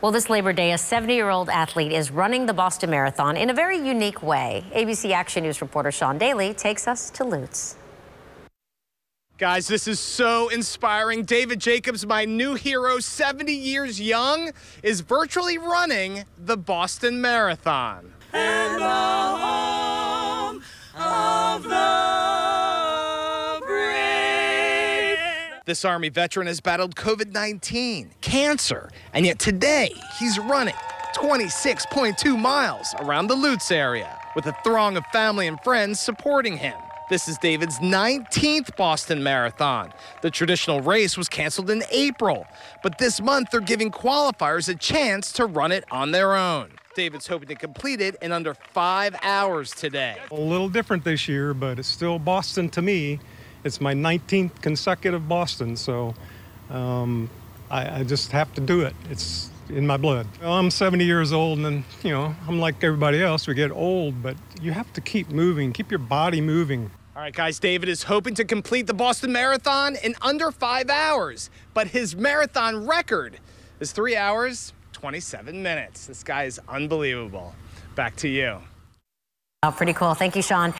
Well, this Labor Day, a 70-year-old athlete is running the Boston Marathon in a very unique way. ABC Action News reporter Sean Daly takes us to Lutz. Guys, this is so inspiring. David Jacobs, my new hero, 70 years young, is virtually running the Boston Marathon. This Army veteran has battled COVID 19, cancer, and yet today he's running 26.2 miles around the Lutz area with a throng of family and friends supporting him. This is David's 19th Boston Marathon. The traditional race was canceled in April, but this month they're giving qualifiers a chance to run it on their own. David's hoping to complete it in under five hours today. A little different this year, but it's still Boston to me. It's my 19th consecutive Boston, so um, I, I just have to do it. It's in my blood. I'm 70 years old, and you know I'm like everybody else. We get old, but you have to keep moving, keep your body moving. All right, guys, David is hoping to complete the Boston Marathon in under five hours, but his marathon record is three hours, 27 minutes. This guy is unbelievable. Back to you. Oh, pretty cool. Thank you, Sean.